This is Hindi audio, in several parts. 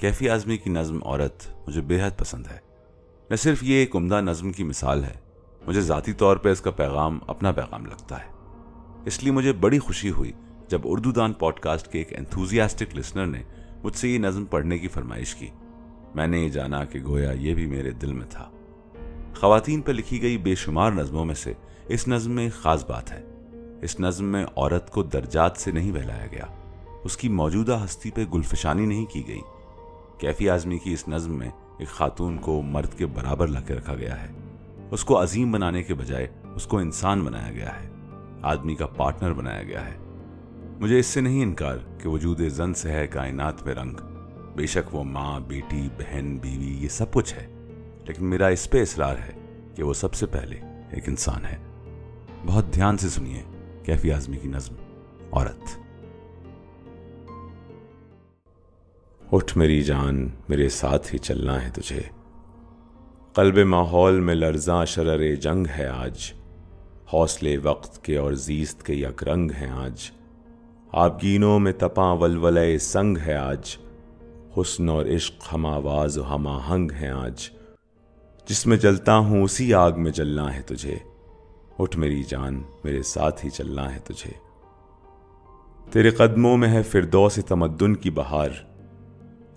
कैफी आजमी की नज्म औरत मुझे बेहद पसंद है। न सिर्फ़ ये एक उम्दा नज्म की मिसाल है। मुझे ज़ाती तौर पर इसका पैगाम, अपना पैगाम लगता है। इसलिए मुझे बड़ी खुशी हुई जब उर्दू दान पॉडकास्ट के एक एंथुजियास्टिक लिसनर ने मुझसे ये नज्म पढ़ने की फरमाइश की। मैंने ये जाना कि गोया ये भी मेरे दिल में था। खातन पर लिखी गई बेशुमार नज़मों में से इस नज्म में एक ख़ास बात है। इस नज्म में औरत को दर्जात से नहीं बहलाया गया। उसकी मौजूदा हस्ती पर गुलफशानी नहीं की गई। कैफी आजमी की इस नज्म में एक खातून को मर्द के बराबर ला रखा गया है। उसको अजीम बनाने के बजाय उसको इंसान बनाया गया है। आदमी का पार्टनर बनाया गया है। मुझे इससे नहीं इनकार कि वजूद जन से है, कायनात में रंग। बेशक वो माँ, बेटी, बहन, बीवी, ये सब कुछ है। लेकिन मेरा इस पे इसरार है कि वो सबसे पहले एक इंसान है। बहुत ध्यान से सुनिए कैफी आजमी की नज्म। औरत। उठ मेरी जान, मेरे साथ ही चलना है तुझे। कल्ब माहौल में लर्जा शरर जंग है आज। हौसले वक्त के और जीस्त के यकरंग हैं आज। आबगीनों में तपा वलवल संग है आज। हुस्न और इश्क हम आवाज़ हम आहंग हैं आज। जिसमें जलता हूँ, उसी आग में जलना है तुझे। उठ मेरी जान, मेरे साथ ही चलना है तुझे। तेरे कदमों में है फिरदौस तमद्दुन की बहार।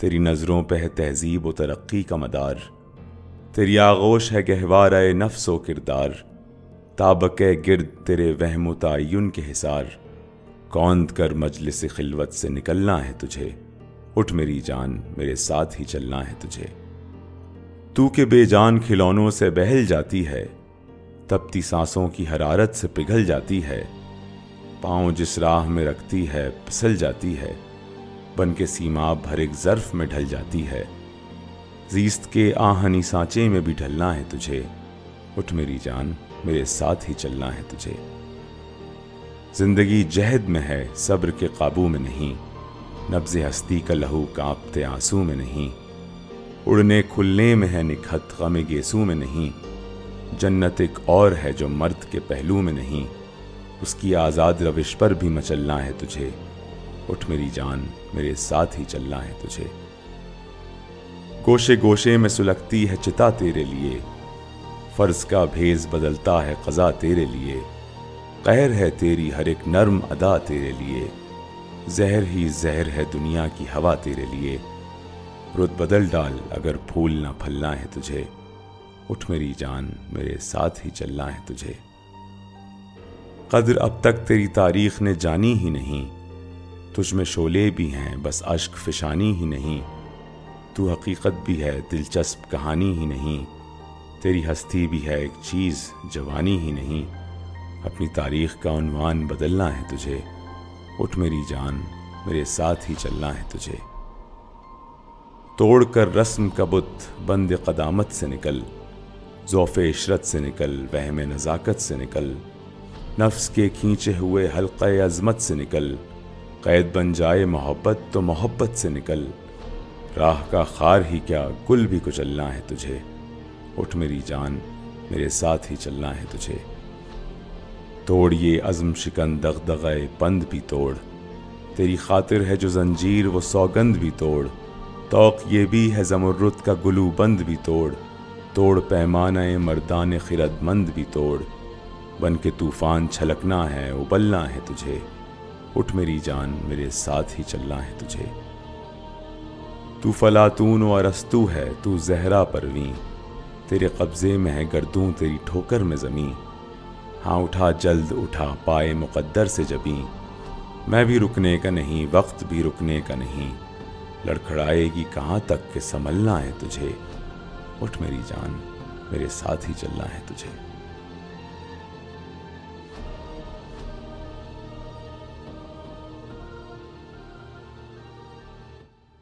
तेरी नज़रों पे है तहजीब व तरक्की का मदार। तेरी आगोश है गहवार नफ्स व किरदार। ताबक गिरद तेरे वहम तयन के हिसार। कौंद कर मजलिस खिलवत से निकलना है तुझे। उठ मेरी जान, मेरे साथ ही चलना है तुझे। तू के बेजान खिलौनों से बहल जाती है। तपती सांसों की हरारत से पिघल जाती है। पाँव जिस राह में रखती है, फिसल जाती है। बन के सीमा भर एक जर्फ में ढल जाती है। जीस्त के आहनी सांचे में भी ढलना है तुझे। उठ मेरी जान, मेरे साथ ही चलना है तुझे। ज़िंदगी जहद में है, सब्र के काबू में नहीं। नब्ज हस्ती का लहू कांपते आँसू में नहीं। उड़ने खुलने में है निखत गम गेसू में नहीं। जन्नत एक और है जो मर्द के पहलू में नहीं। उसकी आज़ाद रविश पर भी मचलना है तुझे। उठ मेरी जान, मेरे साथ ही चलना है तुझे। गोशे गोशे में सुलगती है चिता तेरे लिए। फ़र्ज़ का भेज बदलता है कज़ा तेरे लिए। कहर है तेरी हर एक नर्म अदा तेरे लिए। जहर ही जहर है दुनिया की हवा तेरे लिए। रुत बदल डाल अगर फूल ना फलना है तुझे। उठ मेरी जान, मेरे साथ ही चलना है तुझे। कद्र अब तक तेरी तारीख ने जानी ही नहीं। तुझ में शोले भी हैं, बस अश्क फिशानी ही नहीं। तू हकीकत भी है, दिलचस्प कहानी ही नहीं। तेरी हस्ती भी है, एक चीज़ जवानी ही नहीं। अपनी तारीख का उनवान बदलना है तुझे। उठ मेरी जान, मेरे साथ ही चलना है तुझे। तोड़ कर रस्म का बुत बंद कदामत से निकल। जोफ़ इशरत से निकल वहम नज़ाकत से निकल। नफ्स के खींचे हुए हल्का अजमत से निकल। कैद बन जाए मोहब्बत तो मोहब्बत से निकल। राह का खार ही क्या गुल भी कुचलना है तुझे। उठ मेरी जान, मेरे साथ ही चलना है तुझे। तोड़ ये अज़म शिकन दगदगे, पंद भी तोड़। तेरी खातिर है जो जंजीर, वो सौगंध भी तोड़। तोक ये भी है जमरुत का गुलू, बंद भी तोड़। तोड़ पैमाना मर्दान खिरदमंद भी तोड़। बन के तूफ़ान छलकना है, उबलना है तुझे। उठ मेरी जान, मेरे साथ ही चलना है तुझे। तू फलातून और अरस्तू है, तू जहरा परवी। तेरे कब्जे में है गर्दू, तेरी ठोकर में ज़मी। हाँ उठा जल्द, उठा पाए मुकद्दर से जबी। मैं भी रुकने का नहीं, वक्त भी रुकने का नहीं। लड़खड़ाएगी कहाँ तक के संभलना है तुझे। उठ मेरी जान, मेरे साथ ही चलना है तुझे।